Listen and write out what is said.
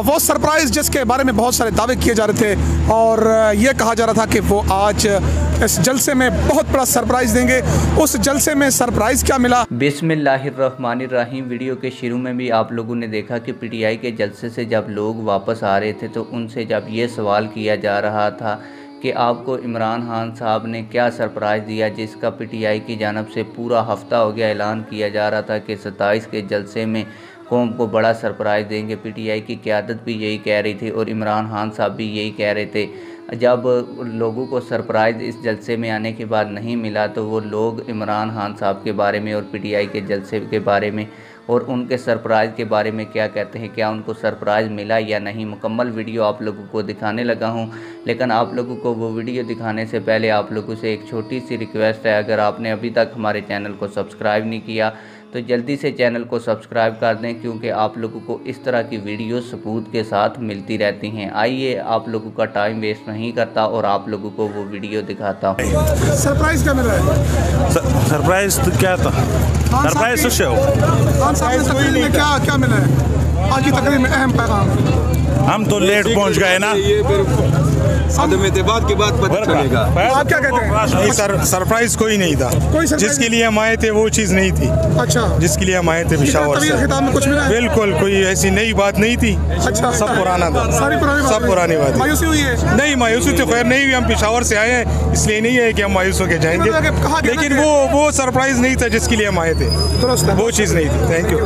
वो सरप्राइज़ जिसके बारे में बहुत सारे दावे किए जा रहे थे और ये कहा जा रहा था कि वो आज इस जलसे में बहुत बड़ा सरप्राइज़ देंगे। उस जलसे में सरप्राइज़ क्या मिला? बिसमीम वीडियो के शुरू में भी आप लोगों ने देखा कि पीटीआई के जलसे से जब लोग वापस आ रहे थे तो उनसे जब ये सवाल किया जा रहा था कि आपको इमरान खान साहब ने क्या सरप्राइज़ दिया, जिसका पीटीआई की जानब से पूरा हफ़्ता हो गया ऐलान किया जा रहा था कि सत्ताईस के जलसे में कौम को बड़ा सरप्राइज़ देंगे। पीटीआई की क़्यादत भी यही कह रही थी और इमरान खान साहब भी यही कह रहे थे। जब लोगों को सरप्राइज़ इस जलसे में आने के बाद नहीं मिला तो वो लोग इमरान खान साहब के बारे में और पीटीआई के जलसे के बारे में और उनके सरप्राइज़ के बारे में क्या कहते हैं, क्या उनको सरप्राइज़ मिला या नहीं, मुकम्मल वीडियो आप लोगों को दिखाने लगा हूँ। लेकिन आप लोगों को वो वीडियो दिखाने से पहले आप लोगों से एक छोटी सी रिक्वेस्ट है। अगर आपने अभी तक हमारे चैनल को सब्सक्राइब नहीं किया तो जल्दी से चैनल को सब्सक्राइब कर दें क्योंकि आप लोगों को इस तरह की वीडियो सबूत के साथ मिलती रहती हैं। आइए आप लोगों का टाइम वेस्ट नहीं करता और आप लोगों को वो वीडियो दिखाता हूँ। सरप्राइज़ क्या मिला है। सरप्राइज़ तो क्या था? सरप्राइज़ तो क्या क्या मिला है? आज की तकरीर में अहम पैगाम। हम तो लेट पहुँच गए ना। ये आदम के बाद पता चलेगा। आप क्या कहते हैं? सर सरप्राइज़ कोई नहीं था। कोई जिसके लिए हम आए थे वो चीज़ नहीं थी। अच्छा। जिसके लिए हम आए थे पिशावर तबीर से कुछ मिला बिल्कुल कोई ऐसी नई बात नहीं थी। अच्छा। सब पुराना था। सारी पुरानी सब पुरानी बात मायूसी हुई है? नहीं मायूसी तो खैर नहीं हुई। हम पिशावर से आए हैं इसलिए नहीं है कि हम मायूस होकर जाएँगे। लेकिन वो वो सरप्राइज़ नहीं था जिसके लिए हम आए थे। वो चीज़ नहीं थी। Thank you